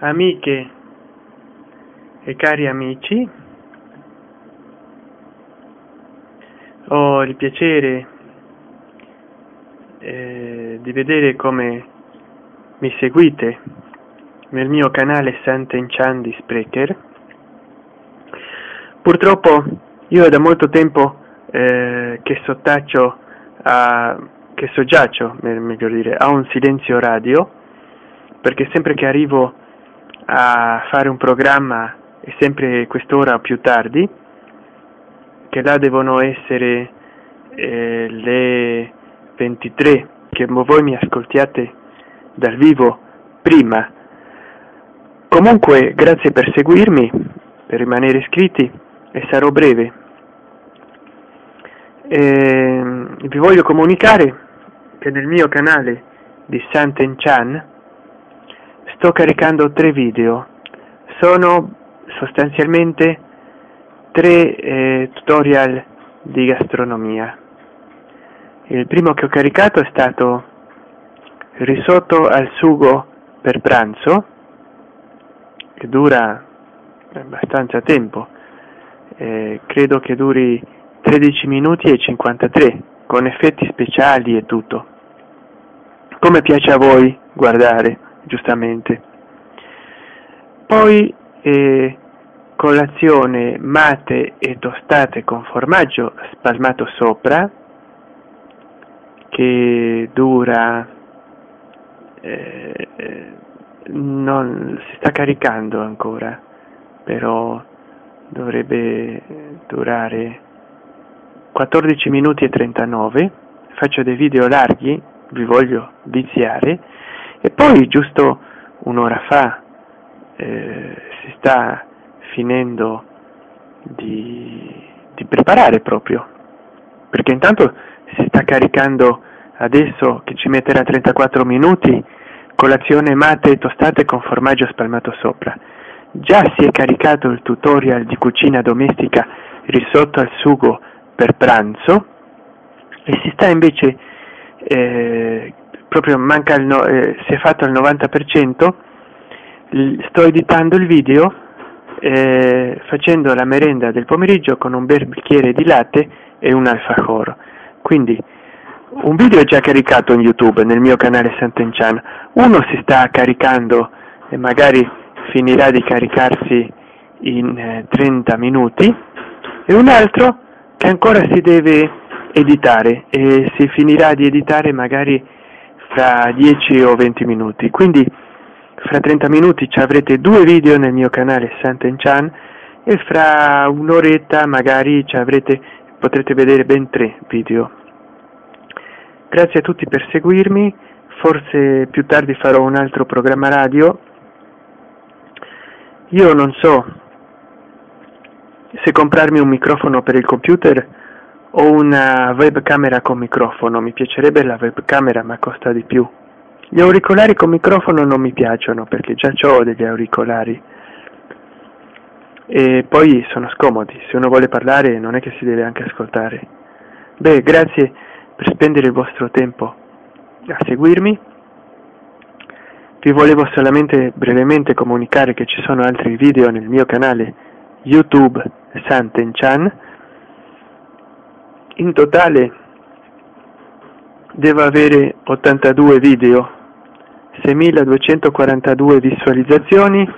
amiche e cari amici ho il piacere eh, di vedere come mi seguite nel mio canale Sant'Enchan di Sprecher. Purtroppo io è da molto tempo eh, che sottaccio a che soggiaccio meglio dire a un silenzio radio perché sempre che arrivo a fare un programma è sempre quest'ora o più tardi, che là devono essere eh, le 23, che voi mi ascoltiate dal vivo prima. Comunque, grazie per seguirmi, per rimanere iscritti e sarò breve. Eh, vi voglio comunicare che nel mio canale di Sant'Enchan sto caricando tre video. Sono sostanzialmente tre eh, tutorial di gastronomia. Il primo che ho caricato è stato risotto al sugo per pranzo che dura abbastanza tempo eh, credo che duri 13 minuti e 53 con effetti speciali e tutto come piace a voi guardare giustamente. Poi eh, colazione mate e tostate con formaggio spalmato sopra che dura eh, non si sta caricando ancora però dovrebbe durare 14 minuti e 39 faccio dei video larghi vi voglio viziare e poi giusto un'ora fa eh, si sta finendo di, di preparare proprio, perché intanto si sta caricando adesso che ci metterà 34 minuti colazione mate e tostate con formaggio spalmato sopra. Già si è caricato il tutorial di cucina domestica risotto al sugo per pranzo e si sta invece eh, proprio manca il no, eh, si è fatto al 90%, sto editando il video eh, facendo la merenda del pomeriggio con un bel bicchiere di latte e un alfajor. Quindi un video è già caricato in YouTube nel mio canale Sant'Enchan, uno si sta caricando e magari finirà di caricarsi in eh, 30 minuti e un altro che ancora si deve editare e si finirà di editare magari fra 10 o 20 minuti. Quindi fra 30 minuti ci avrete due video nel mio canale Sant'Enchan e fra un'oretta magari ci avrete, potrete vedere ben tre video. Grazie a tutti per seguirmi, forse più tardi farò un altro programma radio. Io non so se comprarmi un microfono per il computer ho una webcamera con microfono, mi piacerebbe la webcamera ma costa di più. Gli auricolari con microfono non mi piacciono perché già ho degli auricolari e poi sono scomodi, se uno vuole parlare non è che si deve anche ascoltare. Beh, grazie per spendere il vostro tempo a seguirmi. Vi volevo solamente brevemente comunicare che ci sono altri video nel mio canale YouTube Santenchan in totale devo avere 82 video 6242 visualizzazioni.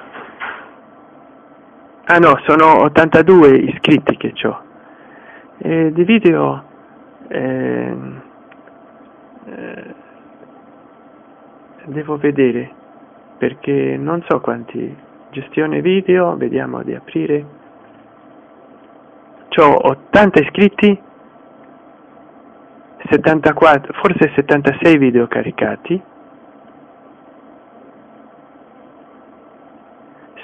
Ah no sono 82 iscritti che ho e di video eh, eh, devo vedere perché non so quanti gestione video vediamo di aprire ho 80 iscritti 74, forse 76 video caricati,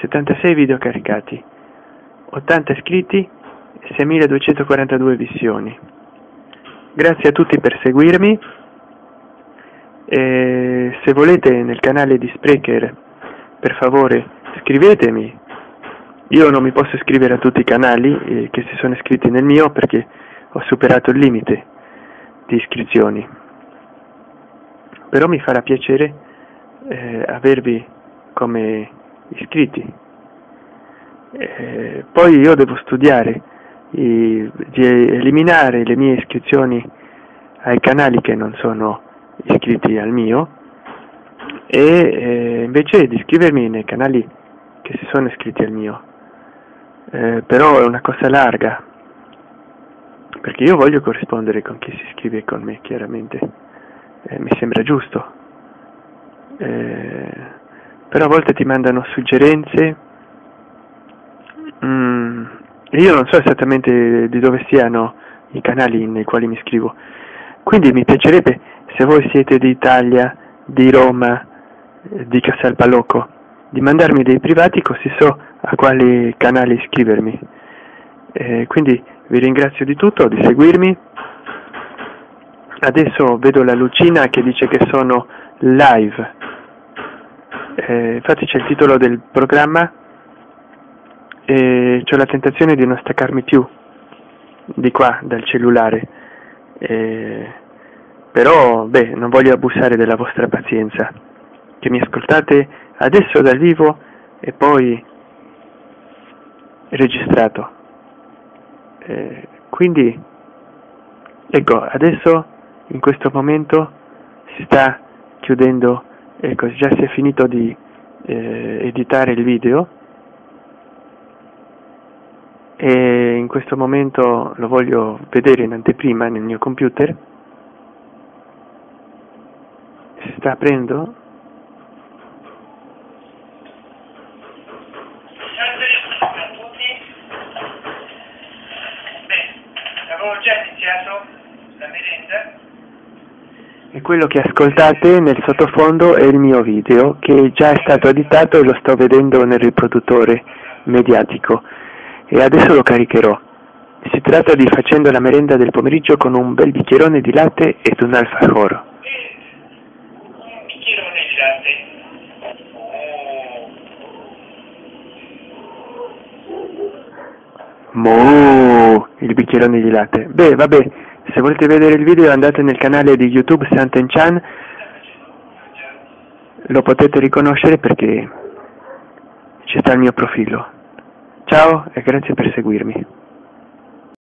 76 video caricati, 80 iscritti, 6242 visioni. Grazie a tutti per seguirmi. E se volete nel canale di Sprecher, per favore scrivetemi. Io non mi posso iscrivere a tutti i canali eh, che si sono iscritti nel mio perché ho superato il limite di iscrizioni. Però mi farà piacere eh, avervi come iscritti. Eh, poi io devo studiare i, di eliminare le mie iscrizioni ai canali che non sono iscritti al mio e eh, invece di iscrivermi nei canali che si sono iscritti al mio. Eh, però è una cosa larga, perché io voglio corrispondere con chi si iscrive con me, chiaramente, eh, mi sembra giusto, eh, però a volte ti mandano suggerenze, mm, io non so esattamente di dove siano i canali nei quali mi iscrivo, quindi mi piacerebbe se voi siete d'Italia, di Roma, di Casal Palocco, di mandarmi dei privati così so a quali canali iscrivermi. Eh, quindi vi ringrazio di tutto, di seguirmi. Adesso vedo la lucina che dice che sono live. Eh, infatti c'è il titolo del programma e ho la tentazione di non staccarmi più di qua dal cellulare. Eh, però, beh, non voglio abusare della vostra pazienza. Che mi ascoltate adesso dal vivo e poi registrato. Eh, quindi, ecco, adesso in questo momento si sta chiudendo, ecco, già si è finito di eh, editare il video e in questo momento lo voglio vedere in anteprima nel mio computer. Si sta aprendo avevo già iniziato la merenda. E quello che ascoltate nel sottofondo è il mio video che già è stato editato e lo sto vedendo nel riproduttore mediatico e adesso lo caricherò. Si tratta di facendo la merenda del pomeriggio con un bel bicchierone di latte ed un alfajor. Un bicchierone di latte. Mo, il bicchierone di latte. Beh, vabbè, se volete vedere il video andate nel canale di YouTube Santen Chan, lo potete riconoscere perché ci sta il mio profilo. Ciao e grazie per seguirmi.